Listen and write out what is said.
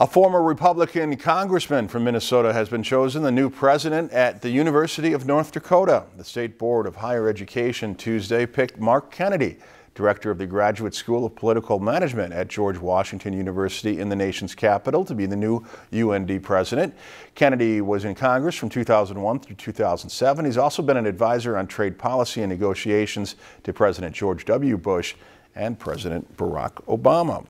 A former Republican congressman from Minnesota has been chosen the new president at the University of North Dakota. The State Board of Higher Education Tuesday picked Mark Kennedy, director of the Graduate School of Political Management at George Washington University in the nation's capital, to be the new UND president. Kennedy was in Congress from 2001 through 2007. He's also been an advisor on trade policy and negotiations to President George W. Bush and President Barack Obama.